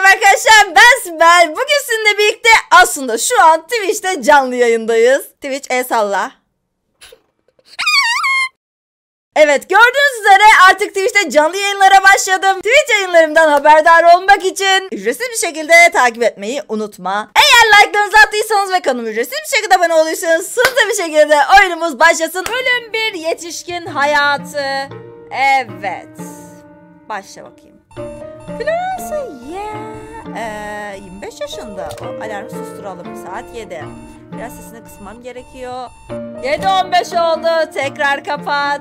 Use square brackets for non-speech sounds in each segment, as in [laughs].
merhaba arkadaşlar ben Sibel. Bugün sizinle birlikte aslında şu an Twitch'te canlı yayındayız. Twitch el salla. Evet gördüğünüz üzere artık Twitch'te canlı yayınlara başladım. Twitch yayınlarımdan haberdar olmak için ücretsiz bir şekilde takip etmeyi unutma. Eğer like'larınızı attıysanız ve kanalıma ücretsiz bir şekilde abone oluyorsanız hızlı bir şekilde oyunumuz başlasın. Bölüm 1 yetişkin hayatı. Evet. Başla bakayım. Florence yeah. Ee, 25 yaşında. O alarmı susturalım. Saat 7. Biraz sesini kısmam gerekiyor. 7.15 oldu. Tekrar kapat.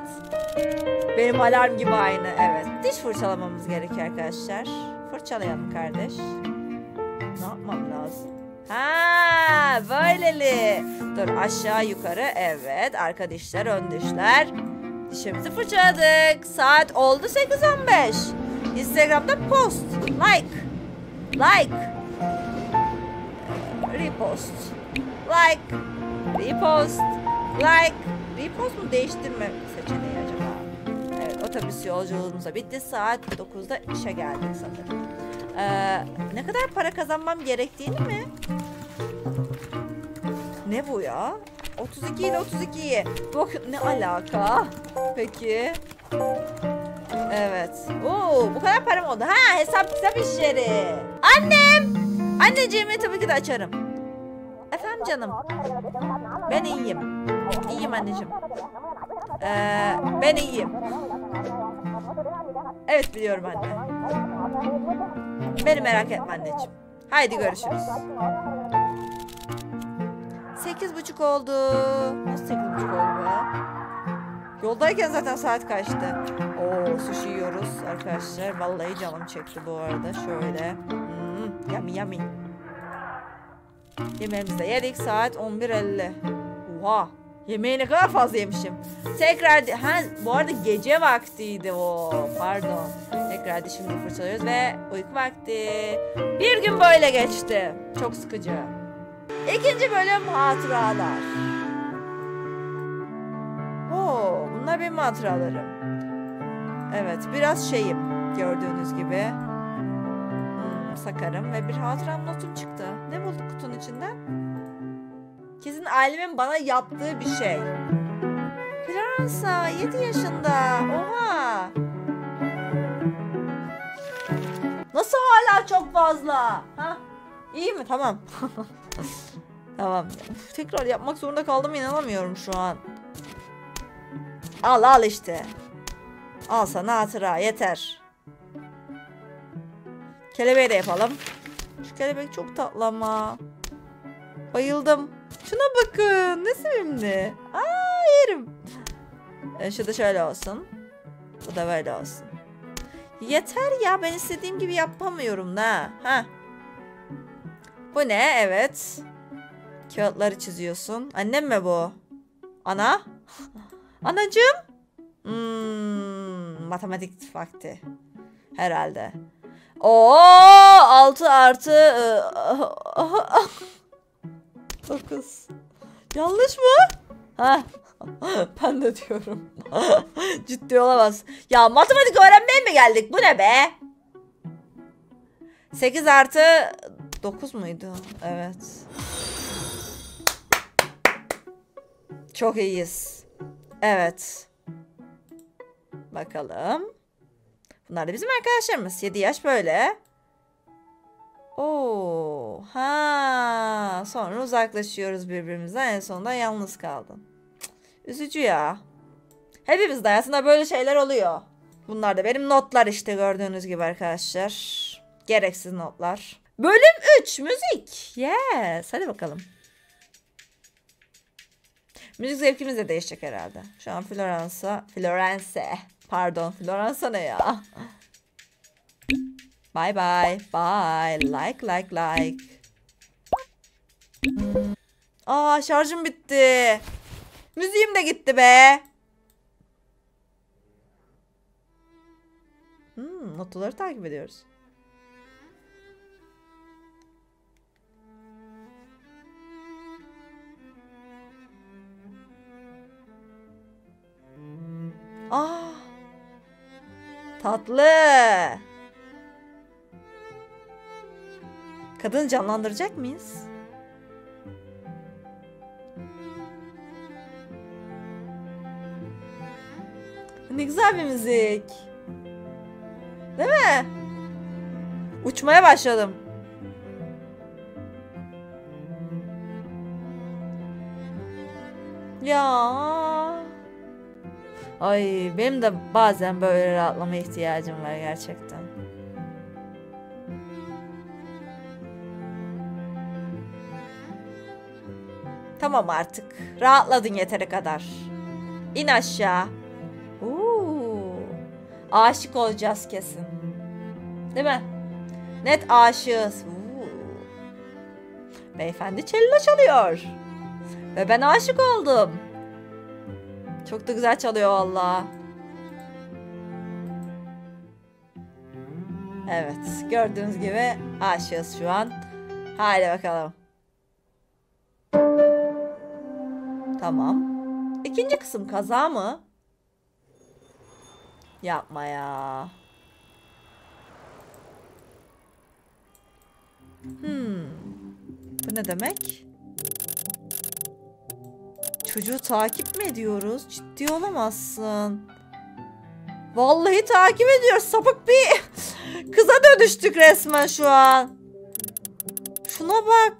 Benim alarm gibi aynı. Evet. Diş fırçalamamız gerekiyor arkadaşlar. Fırçalayalım kardeş. Ne yapmam lazım? Ha, böyleli. Dur aşağı yukarı. Evet. Arka dişler, ön dişler. Dişimizi fırçaladık. Saat oldu 8.15. Instagram'da post. Like. Like. Repost. Like. Repost. Like. Repost mu değiştirme seçeneği acaba? Evet otobüs yolculuğumuz da bitti. Saat 9'da işe geldik sanırım. Ee, ne kadar para kazanmam gerektiğini mi? Ne bu ya? 32 ile 32. Bak ne alaka? Peki. Evet. Oo, bu kadar param oldu. Ha hesap kitap işleri. Annem. Anneciğimi tabii ki de açarım. Efendim canım. Ben iyiyim. İyiyim anneciğim. Ee, ben iyiyim. Evet biliyorum anne. Beni merak etme anneciğim. Haydi görüşürüz. Sekiz buçuk oldu. Nasıl sekiz buçuk oldu be? Yoldayken zaten saat kaçtı. Oo sushi yiyoruz arkadaşlar. Vallahi canım çekti bu arada. Şöyle. Hmm, yummy yummy. Yemeğimizi de yedik. Saat 11.50. Oha. Yemeği ne kadar fazla yemişim. Tekrar ha bu arada gece vaktiydi o. Pardon. Tekrar dişimizi fırçalıyoruz ve uyku vakti. Bir gün böyle geçti. Çok sıkıcı. İkinci bölüm hatıralar. Oo, bunlar benim hatıralarım. Evet, biraz şeyim gördüğünüz gibi. Hmm, sakarım ve bir hatıram notum çıktı. Ne bulduk kutunun içinden? Kesin ailemin bana yaptığı bir şey. Floransa 7 yaşında. Oha. Nasıl hala çok fazla? Ha? İyi mi? Tamam. [laughs] tamam. Tekrar yapmak zorunda kaldım inanamıyorum şu an. Al al işte. Al sana hatıra yeter. Kelebeği de yapalım. Şu kelebek çok tatlı ama. Bayıldım. Şuna bakın ne sevimli. Aa yerim. E, şu da şöyle olsun. Bu da böyle olsun. Yeter ya ben istediğim gibi yapamıyorum da. Ha. Bu ne? Evet. Kağıtları çiziyorsun. Annem mi bu? Ana? [laughs] Anacığım? Hmm, matematik vakti. Herhalde. Oo 6 artı [laughs] 9. Yanlış mı? Ha. [laughs] ben de diyorum. [laughs] Ciddi olamaz. Ya matematik öğrenmeye mi geldik? Bu ne be? 8 artı 9 muydu? Evet. Çok iyiyiz. Evet. Bakalım. Bunlar da bizim arkadaşlarımız. 7 yaş böyle. Oo, ha. Sonra uzaklaşıyoruz birbirimizden. En sonunda yalnız kaldım. Üzücü ya. Hepimizde hayatında böyle şeyler oluyor. Bunlar da benim notlar işte gördüğünüz gibi arkadaşlar. Gereksiz notlar. Bölüm 3 müzik. Yes. Hadi bakalım. Müzik zevkimiz de değişecek herhalde. Şu an Florence, Florence. Pardon, Florence ne ya? Bye bye. Bye. Like like like. Aa şarjım bitti. Müziğim de gitti be. Hmm, notları takip ediyoruz. Aa. Tatlı. Kadını canlandıracak mıyız? Ne güzel bir müzik. Değil mi? Uçmaya başladım. Ya. Ay benim de bazen böyle rahatlama ihtiyacım var gerçekten. Tamam artık. Rahatladın yeteri kadar. İn aşağı. Oo. Aşık olacağız kesin. Değil mi? Net aşığız. Oo. Beyefendi cello çalıyor. Ve ben aşık oldum. Çok da güzel çalıyor valla. Evet gördüğünüz gibi aşığız şu an. Haydi bakalım. Tamam. İkinci kısım kaza mı? Yapma ya. Hmm. Bu ne demek? Çocuğu takip mi ediyoruz? Ciddi olamazsın. Vallahi takip ediyoruz. Sapık bir [laughs] kıza dönüştük resmen şu an. Şuna bak.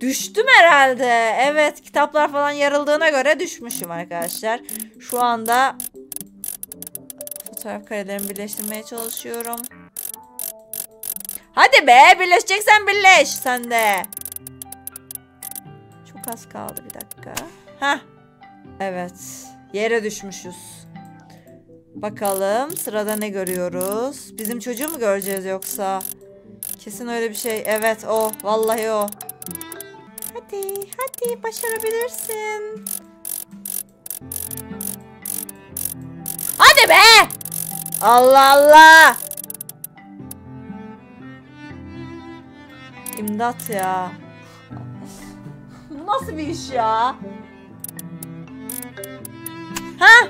Düştüm herhalde. Evet kitaplar falan yarıldığına göre düşmüşüm arkadaşlar. Şu anda fotoğraf karelerimi birleştirmeye çalışıyorum. Hadi be birleşeceksen birleş sen de. Çok az kaldı bir dakika. Hah. Evet yere düşmüşüz. Bakalım sırada ne görüyoruz? Bizim çocuğu mu göreceğiz yoksa? Kesin öyle bir şey. Evet o. Vallahi o. Hadi, hadi başarabilirsin. Hadi be! Allah Allah! İmdat ya. Bu nasıl bir iş ya? Ha?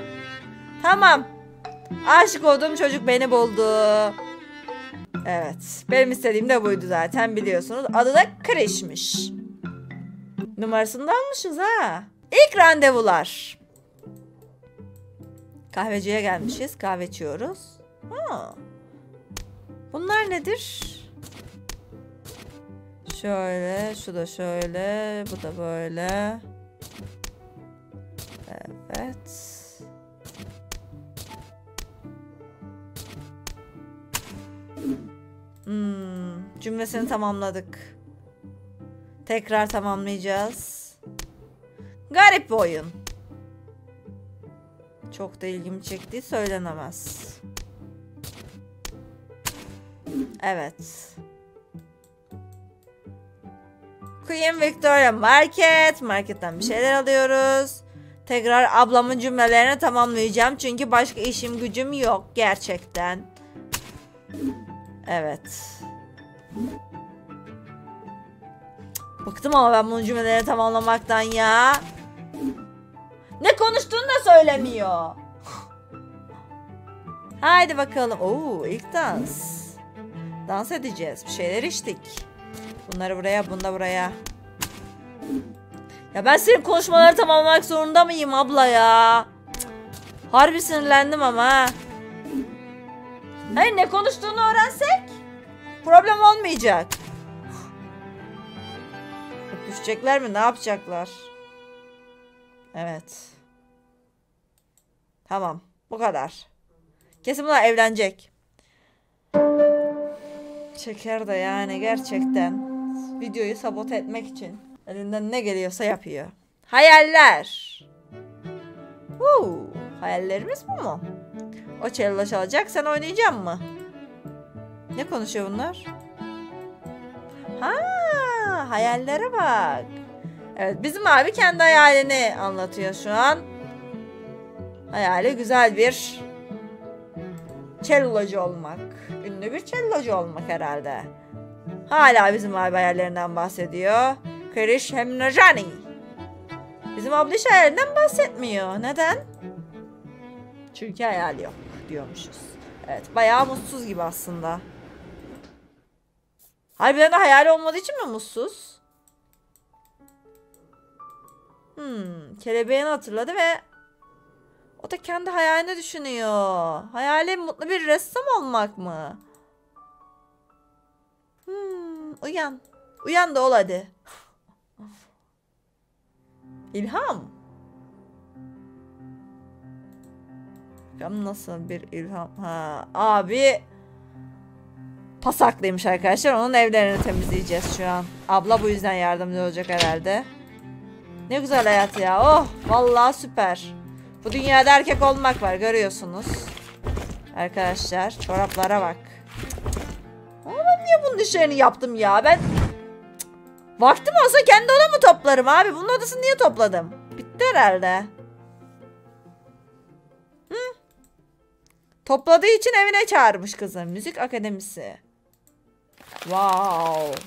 Tamam. Aşık olduğum çocuk beni buldu. Evet. Benim istediğim de buydu zaten biliyorsunuz. Adı da Krish'miş. Numarasını almışız ha. İlk randevular. Kahveciye gelmişiz. Kahve içiyoruz. Ha. Bunlar nedir? Şöyle, şu da şöyle, bu da böyle. Evet. Hmm, cümlesini tamamladık. Tekrar tamamlayacağız. Garip bir oyun. Çok da ilgimi çektiği söylenemez. Evet. Queen Victoria Market. Marketten bir şeyler alıyoruz. Tekrar ablamın cümlelerini tamamlayacağım. Çünkü başka işim gücüm yok gerçekten. Evet. Bıktım ama ben bunun cümlelerini tamamlamaktan ya. Ne konuştuğunu da söylemiyor. Haydi bakalım. Oo ilk dans. Dans edeceğiz. Bir şeyler içtik. Bunları buraya, bunu da buraya. Ya ben senin konuşmaları tamamlamak zorunda mıyım abla ya? Harbi sinirlendim ama. Hayır ne konuştuğunu öğrensek problem olmayacak. Düşecekler mi? Ne yapacaklar? Evet. Tamam. Bu kadar. Kesin bunlar evlenecek. Şeker de yani gerçekten videoyu sabote etmek için elinden ne geliyorsa yapıyor. Hayaller. Huu, hayallerimiz bu mu? O cello çalacak sen oynayacak mı? Ne konuşuyor bunlar? Ha, hayallere bak. Evet bizim abi kendi hayalini anlatıyor şu an. Hayali güzel bir cellocu olmak. Ünlü bir cellocu olmak herhalde. Hala bizim abi hayallerinden bahsediyor. Krish Hemnajani. Bizim abla hiç hayalinden bahsetmiyor. Neden? Çünkü hayal yok diyormuşuz. Evet bayağı mutsuz gibi aslında. Harbiden de hayal olmadığı için mi mutsuz? Hmm, kelebeğini hatırladı ve o da kendi hayalini düşünüyor. Hayali mutlu bir ressam olmak mı? Hmm, uyan. Uyan da ol hadi. [laughs] İlham. Bakalım nasıl bir ilham. Ha, abi pasaklıymış arkadaşlar. Onun evlerini temizleyeceğiz şu an. Abla bu yüzden yardımcı olacak herhalde. Ne güzel hayat ya. Oh vallahi süper. Bu dünyada erkek olmak var görüyorsunuz. Arkadaşlar çoraplara bak. Ama ben niye bunun işlerini yaptım ya? Ben Vaktim olsa kendi odamı toplarım abi. Bunun odasını niye topladım? Bitti herhalde. Hı? Topladığı için evine çağırmış kızı. Müzik akademisi. Wow.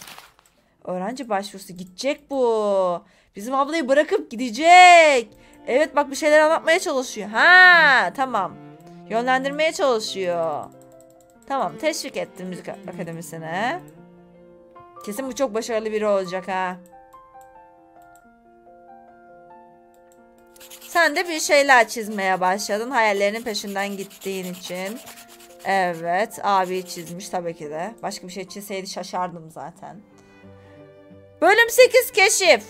Öğrenci başvurusu gidecek bu. Bizim ablayı bırakıp gidecek. Evet bak bir şeyler anlatmaya çalışıyor. Ha tamam. Yönlendirmeye çalışıyor. Tamam teşvik ettim müzik akademisine. Kesin bu çok başarılı biri olacak ha. Sen de bir şeyler çizmeye başladın. Hayallerinin peşinden gittiğin için. Evet. Abi çizmiş tabii ki de. Başka bir şey çizseydi şaşardım zaten. Bölüm 8 keşif.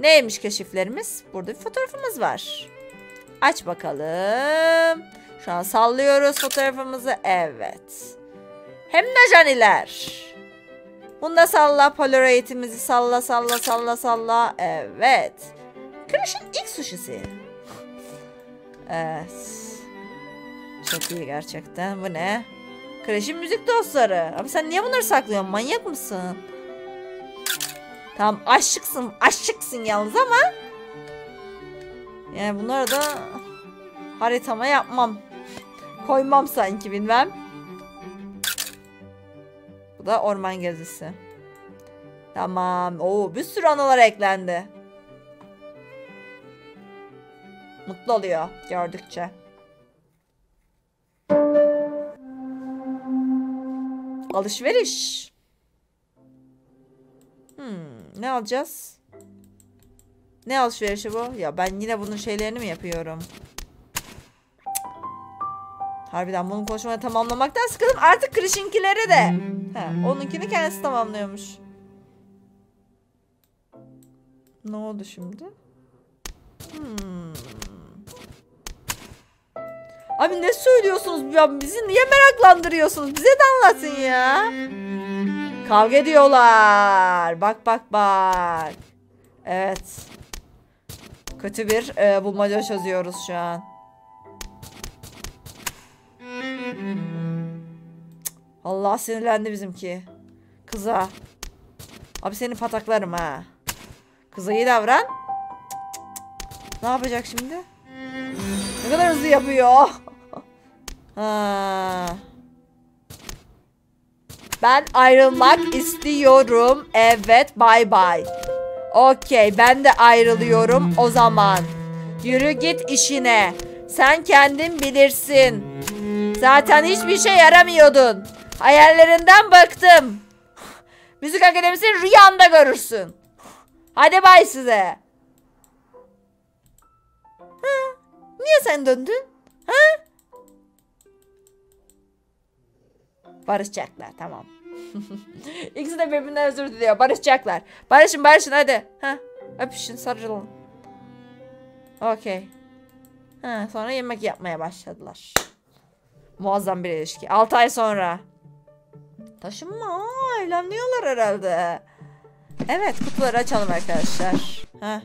Neymiş keşiflerimiz? Burada bir fotoğrafımız var. Aç bakalım. Şu an sallıyoruz fotoğrafımızı. Evet. Hem de caniler. Bunda salla polaroidimizi salla salla salla salla. Evet. Crash'ın ilk suşisi. Evet. Çok iyi gerçekten. Bu ne? Crash'ın müzik dostları. Abi sen niye bunları saklıyorsun? Manyak mısın? Tamam aşıksın. Aşıksın yalnız ama. Yani bunları da haritama yapmam. Koymam sanki bilmem. Bu da orman gezisi. Tamam. Oo, bir sürü anılar eklendi. Mutlu oluyor gördükçe. Alışveriş. Ne alacağız? Ne alışverişi bu? Ya ben yine bunun şeylerini mi yapıyorum? Harbiden bunun konuşmayı tamamlamaktan sıkıldım. Artık Kriş'inkileri de. He, onunkini kendisi tamamlıyormuş. Ne oldu şimdi? Hmm. Abi ne söylüyorsunuz ya? Bizi niye meraklandırıyorsunuz? Bize de anlatın ya. Kavga ediyorlar. Bak bak bak. Evet. Kötü bir e, bulmaca çözüyoruz şu an. Allah sinirlendi bizimki. Kıza. Abi seni pataklarım ha. Kıza iyi davran. Ne yapacak şimdi? Ne kadar hızlı yapıyor. [laughs] ha. Ben ayrılmak istiyorum. Evet bay bay. Okey ben de ayrılıyorum o zaman. Yürü git işine. Sen kendin bilirsin. Zaten hiçbir şey yaramıyordun. Hayallerinden baktım. Müzik akademisini rüyanda görürsün. Hadi bay size. Ha? Niye sen döndün? Ha? Barışacaklar tamam. [laughs] İkisi de birbirinden özür diliyor. Barışacaklar. Barışın barışın hadi. Ha? Öpüşün sarılın. Okey. Ha, sonra yemek yapmaya başladılar. Muazzam bir ilişki. 6 ay sonra. Taşınma. Aa, evleniyorlar herhalde. Evet kutuları açalım arkadaşlar. Heh.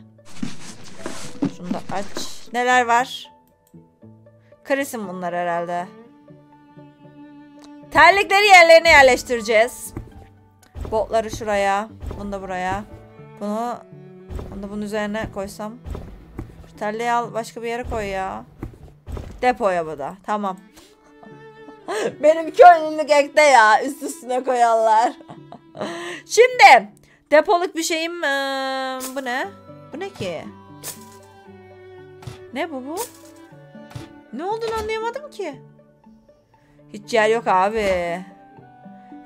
Şunu da aç. Neler var? Krisim bunlar herhalde. Terlikleri yerlerine yerleştireceğiz. Botları şuraya. Bunu da buraya. Bunu, bunu da bunun üzerine koysam. Şu terliği al başka bir yere koy ya. Depoya bu da. Tamam. [laughs] Benim köylülük ekte ya. Üst üstüne koyarlar. [laughs] Şimdi depoluk bir şeyim. Ee, bu ne? Bu ne ki? Ne bu bu? Ne olduğunu anlayamadım ki. Hiç yer yok abi. E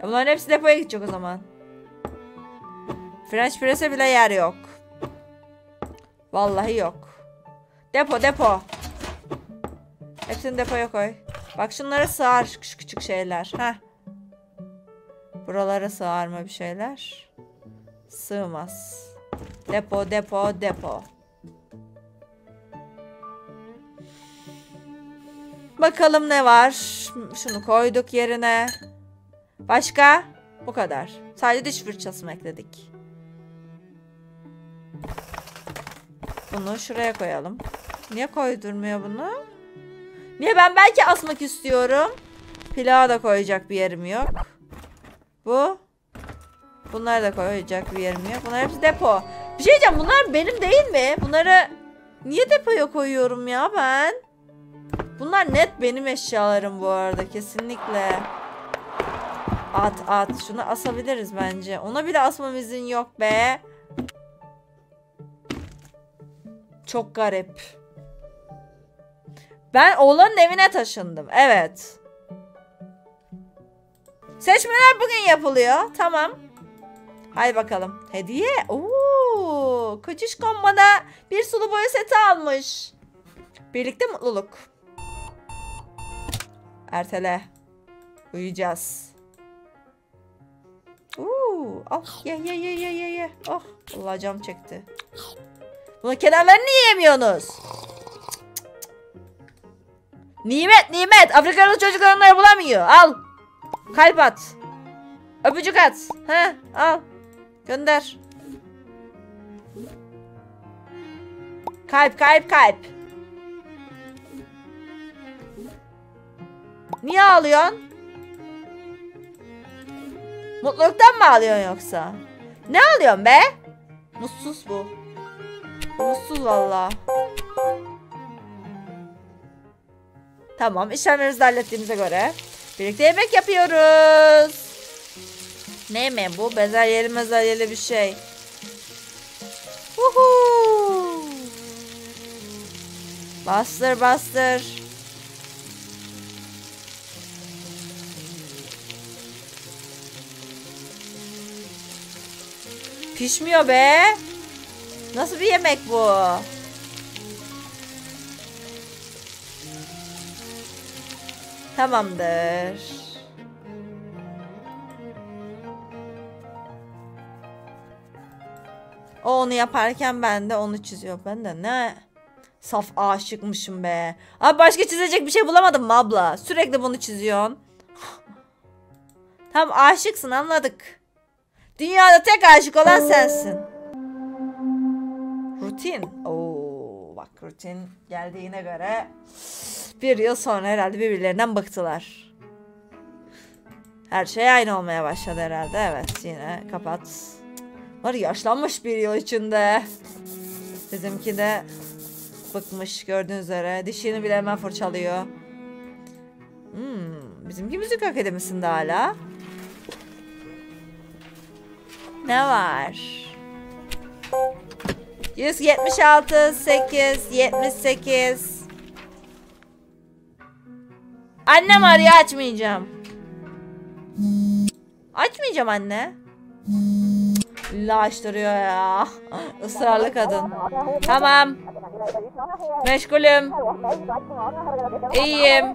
bunların hepsi depoya gidecek o zaman. French press'e bile yer yok. Vallahi yok. Depo depo. Hepsini depoya koy. Bak şunlara sığar küçük küçük şeyler. Heh. Buralara sığar mı bir şeyler? Sığmaz. Depo depo depo. Bakalım ne var. Şunu koyduk yerine. Başka? Bu kadar. Sadece diş fırçası mı ekledik? Bunu şuraya koyalım. Niye koydurmuyor bunu? Niye ben belki asmak istiyorum. Plağa da koyacak bir yerim yok. Bu. Bunları da koyacak bir yerim yok. Bunlar hepsi depo. Bir şey diyeceğim bunlar benim değil mi? Bunları niye depoya koyuyorum ya ben? Bunlar net benim eşyalarım bu arada kesinlikle. At at şunu asabiliriz bence. Ona bile asmam izin yok be. Çok garip. Ben oğlanın evine taşındım. Evet. Seçmeler bugün yapılıyor. Tamam. Haydi bakalım. Hediye. Oo, Kocişkon bana bir sulu boya seti almış. Birlikte mutluluk. Ertele. Uyuyacağız. Oo, al ye ye ye ye ye ye. Oh Allah cam çekti. Bunun kenarlarını niye yemiyorsunuz? Nimet nimet. Afrikalı çocuklar onları bulamıyor. Al. Kalp at. Öpücük at. He al. Gönder. Kalp kalp kalp. Niye ağlıyorsun? Mutluluktan mı ağlıyorsun yoksa? Ne ağlıyorsun be? Mutsuz bu. Mutsuz valla. Tamam işlemlerimizi hallettiğimize göre birlikte yemek yapıyoruz. Ne mi bu? Bezelyeli mezelyeli bir şey. Uhu. Bastır bastır. Pişmiyor be. Nasıl bir yemek bu? Tamamdır. O onu yaparken ben de onu çiziyor. Ben de ne saf aşıkmışım be. Abi başka çizecek bir şey bulamadım mı abla? Sürekli bunu çiziyorsun. Tamam aşıksın anladık. Dünyada tek aşık olan sensin. Rutin. Oo, bak rutin geldiğine göre bir yıl sonra herhalde birbirlerinden bıktılar. Her şey aynı olmaya başladı herhalde. Evet yine kapat. Var yaşlanmış bir yıl içinde. Bizimki de bıkmış gördüğünüz üzere. Dişini bile hemen fırçalıyor. Hmm, bizimki müzik akademisinde hala. Ne var? 176 8 78 Annem arıyor açmayacağım. Açmayacağım anne. İlla açtırıyor ya. Israrlı kadın. Tamam. Meşgulüm. İyiyim.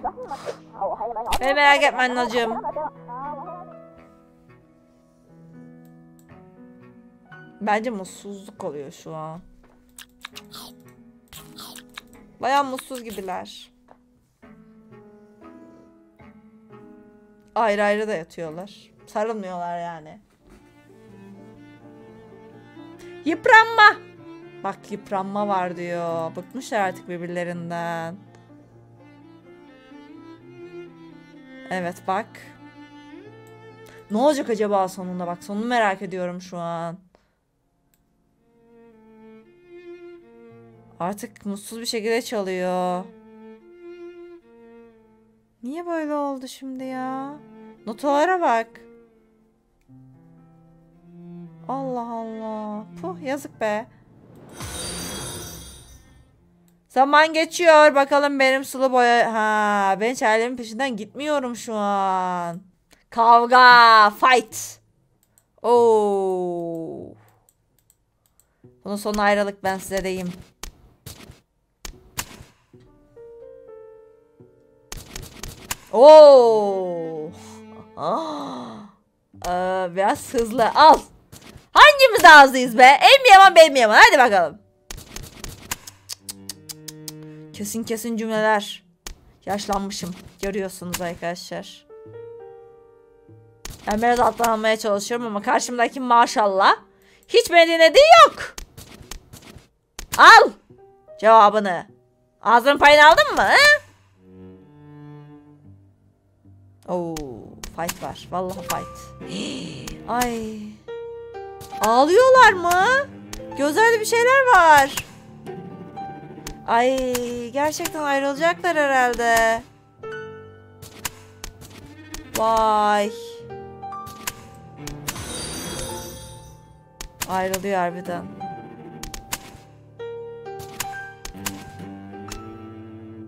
Beni merak etme anneciğim. Bence mutsuzluk oluyor şu an. Baya mutsuz gibiler. Ayrı ayrı da yatıyorlar. Sarılmıyorlar yani. Yıpranma. Bak yıpranma var diyor. Bıkmışlar artık birbirlerinden. Evet bak. Ne olacak acaba sonunda bak. Sonunu merak ediyorum şu an. Artık mutsuz bir şekilde çalıyor. Niye böyle oldu şimdi ya? Notalara bak. Allah Allah. Puh yazık be. Zaman geçiyor. Bakalım benim sulu boya... Ha, ben çaylarımın peşinden gitmiyorum şu an. Kavga. Fight. Oo. Bunun sonu ayrılık ben size diyeyim. Oo. Ah. Ee, biraz hızlı. Al. Hangimiz daha hızlıyız be? En mi yaman benim mi yaman? Hadi bakalım. Kesin kesin cümleler. Yaşlanmışım. Görüyorsunuz arkadaşlar. Ben biraz atlanmaya çalışıyorum ama karşımdaki maşallah hiç beni dinlediği yok. Al cevabını. Ağzının payını aldın mı? He? Oo, fight var. Vallahi fight. [gasps] Ay. Ağlıyorlar mı? Gözlerde bir şeyler var. Ay gerçekten ayrılacaklar herhalde. Vay. Ayrılıyor harbiden.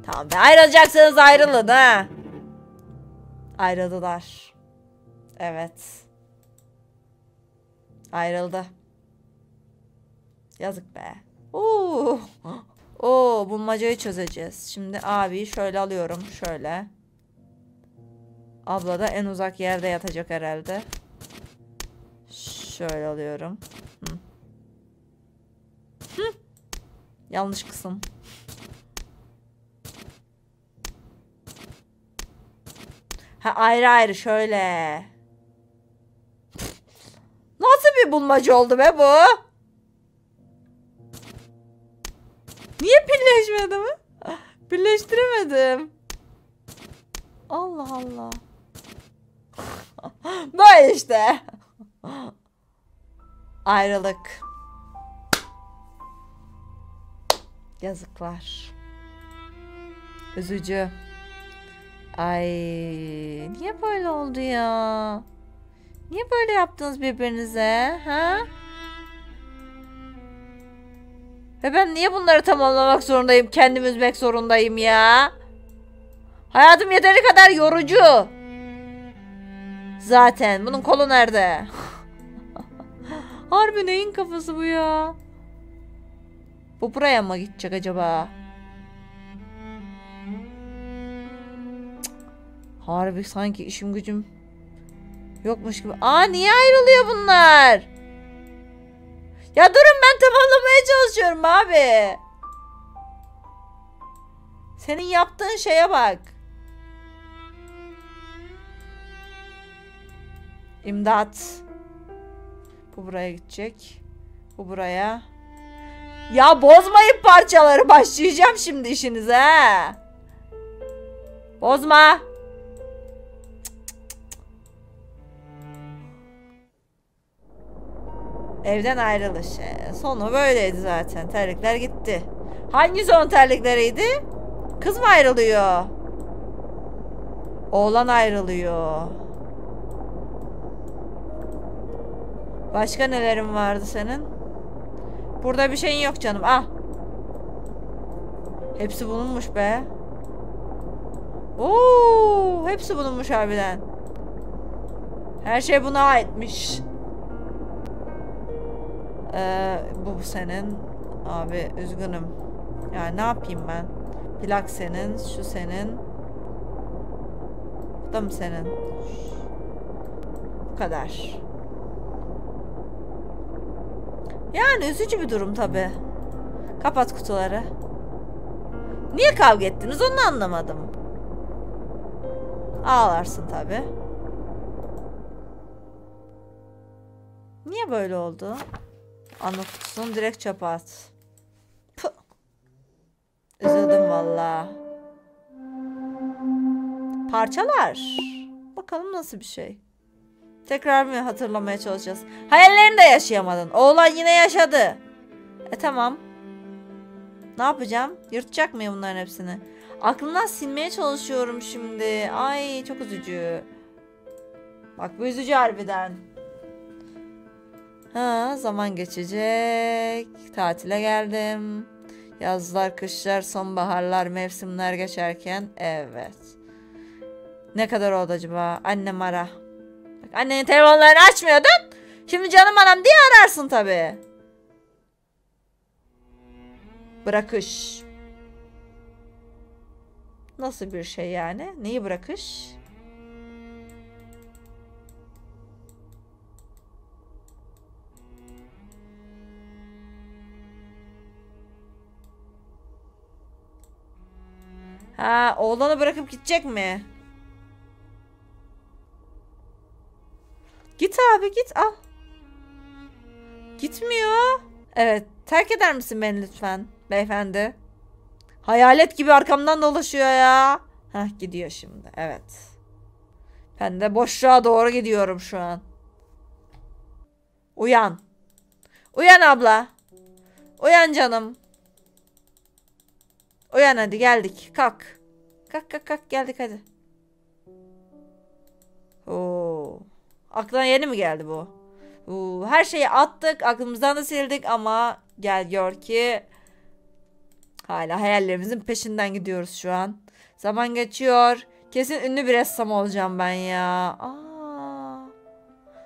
Tamam be ayrılacaksanız ayrılın ha. Ayrıldılar. Evet. Ayrıldı. Yazık be. Oo. Oo, bulmacayı çözeceğiz. Şimdi abi şöyle alıyorum. Şöyle. Abla da en uzak yerde yatacak herhalde. Şöyle alıyorum. Hı. Hı. Yanlış kısım. Ha ayrı ayrı şöyle. Nasıl bir bulmaca oldu be bu? Niye birleşmedi mi? Birleştiremedim. Allah Allah. [laughs] Böyle işte. Ayrılık. Yazıklar. Üzücü. Ay niye böyle oldu ya? Niye böyle yaptınız birbirinize? Ha? Ve ben niye bunları tamamlamak zorundayım? Kendim üzmek zorundayım ya. Hayatım yeteri kadar yorucu. Zaten bunun kolu nerede? [laughs] Harbi neyin kafası bu ya? Bu buraya mı gidecek acaba? Harbi sanki işim gücüm yokmuş gibi. Aa niye ayrılıyor bunlar? Ya durun ben tamamlamaya çalışıyorum abi. Senin yaptığın şeye bak. İmdat. Bu buraya gidecek. Bu buraya. Ya bozmayın parçaları. Başlayacağım şimdi işinize. Bozma. Evden ayrılış. Ee, Sonu böyleydi zaten. Terlikler gitti. Hangi son terlikleriydi? Kız mı ayrılıyor? Oğlan ayrılıyor. Başka nelerin vardı senin? Burada bir şeyin yok canım. Ah. Hepsi bulunmuş be. Oo, hepsi bulunmuş harbiden. Her şey buna aitmiş. Ee, bu senin. Abi üzgünüm. Yani ne yapayım ben? Plak senin, şu senin. Bu da mı senin? Bu kadar. Yani üzücü bir durum tabi. Kapat kutuları. Niye kavga ettiniz onu anlamadım. Ağlarsın tabi. Niye böyle oldu? Anı kutusunu direkt çöpe at. Püh. Üzüldüm valla. Parçalar. Bakalım nasıl bir şey. Tekrar mı hatırlamaya çalışacağız? Hayallerini de yaşayamadın. Oğlan yine yaşadı. E tamam. Ne yapacağım? Yırtacak mıyım bunların hepsini? Aklımdan silmeye çalışıyorum şimdi. Ay çok üzücü. Bak bu üzücü harbiden. Ha zaman geçecek. Tatile geldim. Yazlar, kışlar, sonbaharlar, mevsimler geçerken. Evet. Ne kadar oldu acaba? Annem ara. Bak, annenin telefonlarını açmıyordun. Şimdi canım anam diye ararsın tabii. Bırakış. Nasıl bir şey yani? Neyi bırakış? Ha, oğlanı bırakıp gidecek mi? Git abi git al. Gitmiyor. Evet, terk eder misin beni lütfen beyefendi? Hayalet gibi arkamdan dolaşıyor ya. Hah gidiyor şimdi. Evet. Ben de boşluğa doğru gidiyorum şu an. Uyan. Uyan abla. Uyan canım. Uyan hadi geldik. Kalk. Kalk kalk kalk geldik hadi. Oo. Aklına yeni mi geldi bu? Oo, her şeyi attık, aklımızdan da sildik ama gel gör ki hala hayallerimizin peşinden gidiyoruz şu an. Zaman geçiyor. Kesin ünlü bir ressam olacağım ben ya. Aa,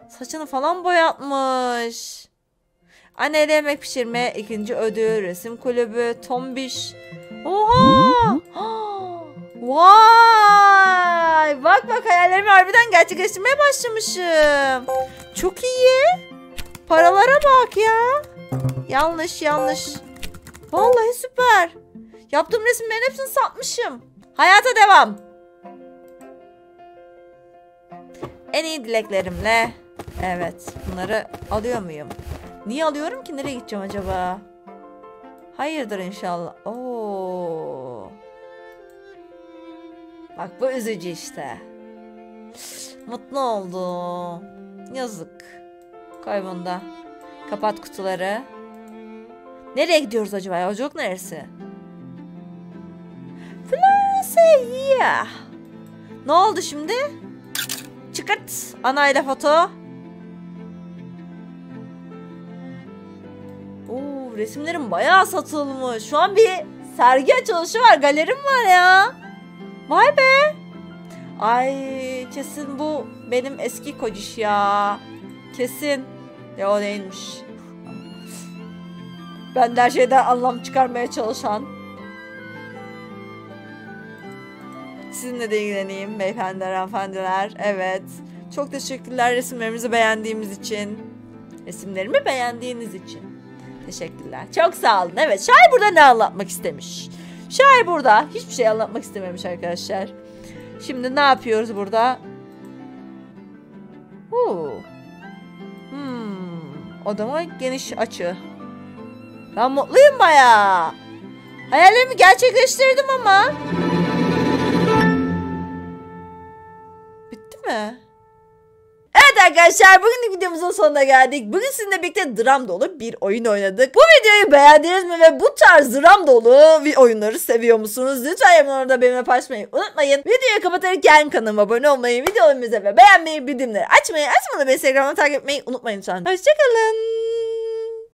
saçını falan boyatmış. Anne el yemek pişirme, ikinci ödül, resim kulübü, tombiş. Oha! [gasps] Vay! Bak bak hayallerimi harbiden gerçekleştirmeye başlamışım. Çok iyi. Paralara bak ya. Yanlış yanlış. Vallahi süper. Yaptığım resimlerin hepsini satmışım. Hayata devam. En iyi dileklerimle. Evet bunları alıyor muyum? Niye alıyorum ki? Nereye gideceğim acaba? Hayırdır inşallah. Oo. Bak bu üzücü işte. Mutlu oldum. Yazık. Koy bunu da. Kapat kutuları. Nereye gidiyoruz acaba? Yolculuk neresi? Fransa'ya. Ne oldu şimdi? Çıkart anayla foto. Resimlerim bayağı satılmış. Şu an bir sergi açılışı var. Galerim var ya. Vay be. Ay kesin bu benim eski kociş ya. Kesin. Ya o değilmiş. Ben her şeyden anlam çıkarmaya çalışan. Sizinle de ilgileneyim beyefendiler, hanımefendiler. Evet. Çok teşekkürler resimlerimizi beğendiğimiz için. Resimlerimi beğendiğiniz için. Teşekkürler. Çok sağ olun. Evet şair burada ne anlatmak istemiş? Şair burada hiçbir şey anlatmak istememiş arkadaşlar. Şimdi ne yapıyoruz burada? Oo. Hmm. Odama geniş açı. Ben mutluyum bayağı. Hayallerimi gerçekleştirdim ama. Bitti mi? Arkadaşlar bugün videomuzun sonuna geldik. Bugün sizinle birlikte dram dolu bir oyun oynadık. Bu videoyu beğendiniz mi ve bu tarz dram dolu oyunları seviyor musunuz? Lütfen yorumlarda benimle paylaşmayı unutmayın. Videoyu kapatırken kanalıma abone olmayı, videolarımıza ve beğenmeyi, bildirimleri açmayı, açmadan beni Instagram'dan takip etmeyi unutmayın lütfen. Hoşçakalın.